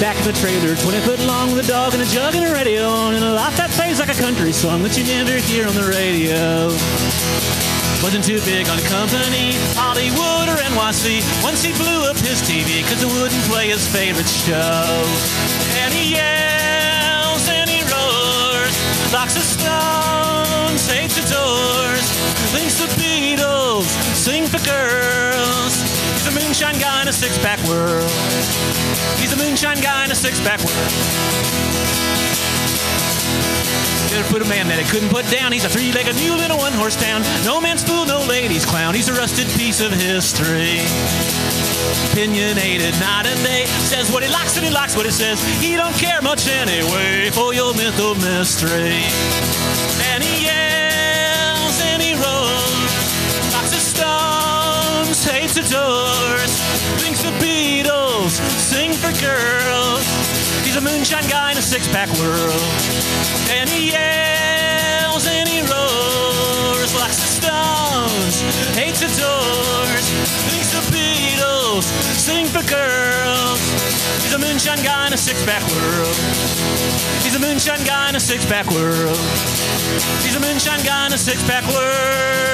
Back in the trailer, 20 foot long with a dog and a jug and a radio on, and a life that plays like a country song that you never hear on the radio. Wasn't too big on company, Hollywood or NYC. Once he blew up his TV because it wouldn't play his favorite show. And he yells and he roars, locks the stones, hates the doors, thinks the Beatles sing for girls. He's a moonshine guy in a six-pack world. He's a moonshine guy in a six-pack world. Never put a man that he couldn't put down. He's a three-legged mule in a one-horse town. No man's fool, no lady's clown. He's a rusted piece of history. Opinionated night and day. Says what he likes and he likes what he says. He don't care much anyway for your mytho mystery. He's a moonshine guy in a six-pack world. And he yells and he roars, likes the stones, hates the doors, thinks the Beatles sing for girls. He's a moonshine guy in a six-pack world. He's a moonshine guy in a six-pack world. He's a moonshine guy in a six-pack world.